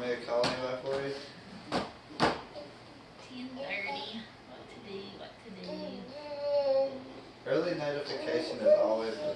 call anybody for you? Ten thirty. What to do? What to do? Early notification is always the